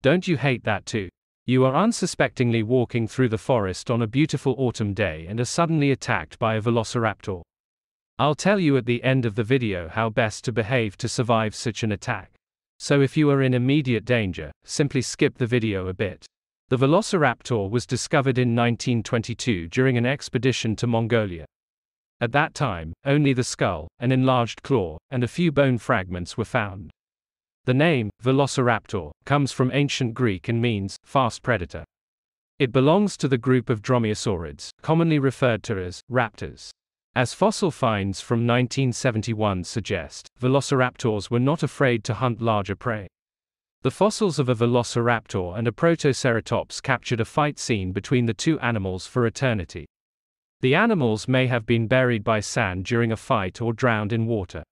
Don't you hate that too? You are unsuspectingly walking through the forest on a beautiful autumn day and are suddenly attacked by a velociraptor. I'll tell you at the end of the video how best to behave to survive such an attack. So if you are in immediate danger, simply skip the video a bit. The velociraptor was discovered in 1922 during an expedition to Mongolia. At that time, only the skull, an enlarged claw, and a few bone fragments were found. The name, Velociraptor, comes from ancient Greek and means fast predator. It belongs to the group of dromaeosaurids, commonly referred to as raptors. As fossil finds from 1971 suggest, velociraptors were not afraid to hunt larger prey. The fossils of a velociraptor and a protoceratops captured a fight scene between the two animals for eternity. The animals may have been buried by sand during a fight or drowned in water.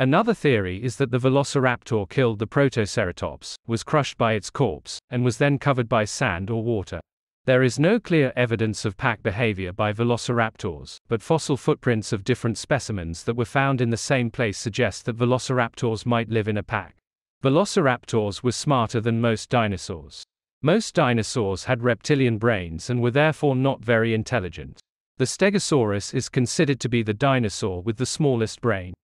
Another theory is that the velociraptor killed the protoceratops, was crushed by its corpse, and was then covered by sand or water. There is no clear evidence of pack behavior by velociraptors, but fossil footprints of different specimens that were found in the same place suggest that velociraptors might live in a pack. Velociraptors were smarter than most dinosaurs. Most dinosaurs had reptilian brains and were therefore not very intelligent. The Stegosaurus is considered to be the dinosaur with the smallest brain.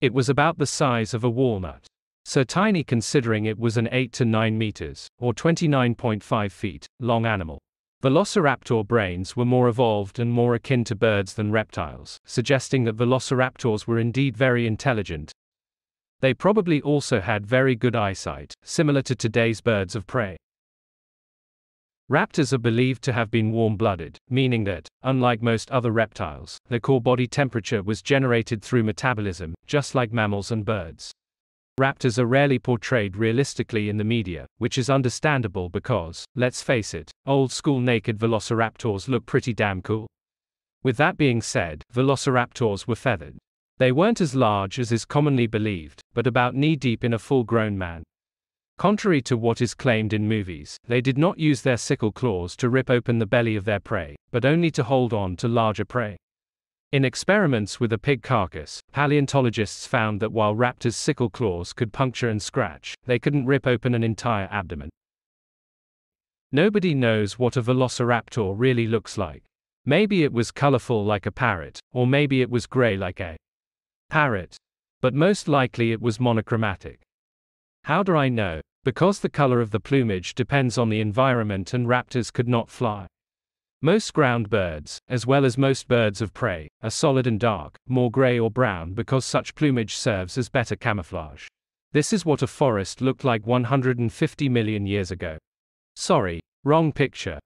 It was about the size of a walnut. So tiny considering it was an 8 to 9 meters, or 29.5 feet, long animal. Velociraptor brains were more evolved and more akin to birds than reptiles, suggesting that velociraptors were indeed very intelligent. They probably also had very good eyesight, similar to today's birds of prey. Raptors are believed to have been warm blooded, meaning that, unlike most other reptiles, their core body temperature was generated through metabolism, just like mammals and birds. Raptors are rarely portrayed realistically in the media, which is understandable because, let's face it, old school naked velociraptors look pretty damn cool. With that being said, velociraptors were feathered. They weren't as large as is commonly believed, but about knee deep in a full grown man. Contrary to what is claimed in movies, they did not use their sickle claws to rip open the belly of their prey, but only to hold on to larger prey. In experiments with a pig carcass, paleontologists found that while raptors' sickle claws could puncture and scratch, they couldn't rip open an entire abdomen. Nobody knows what a velociraptor really looks like. Maybe it was colorful like a parrot, or maybe it was gray like a parrot. But most likely it was monochromatic. How do I know? Because the color of the plumage depends on the environment and raptors could not fly. Most ground birds, as well as most birds of prey, are solid and dark, more gray or brown because such plumage serves as better camouflage. This is what a forest looked like 150 million years ago. Sorry, wrong picture.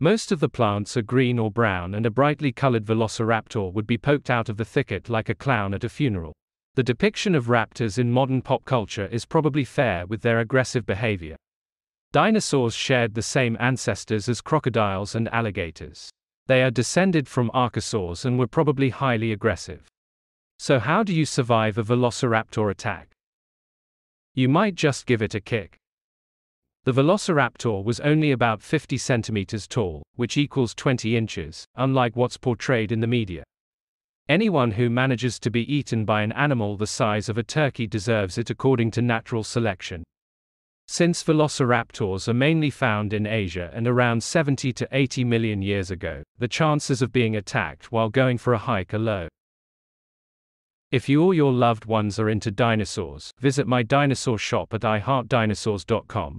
Most of the plants are green or brown and a brightly colored velociraptor would be poked out of the thicket like a clown at a funeral. The depiction of raptors in modern pop culture is probably fair with their aggressive behavior. Dinosaurs shared the same ancestors as crocodiles and alligators. They are descended from archosaurs and were probably highly aggressive. So, how do you survive a velociraptor attack? You might just give it a kick. The velociraptor was only about 50 centimeters tall, which equals 20 inches, unlike what's portrayed in the media. Anyone who manages to be eaten by an animal the size of a turkey deserves it according to natural selection. Since velociraptors are mainly found in Asia and around 70 to 80 million years ago, the chances of being attacked while going for a hike are low. If you or your loved ones are into dinosaurs, visit my dinosaur shop at iheartdinosaurs.com.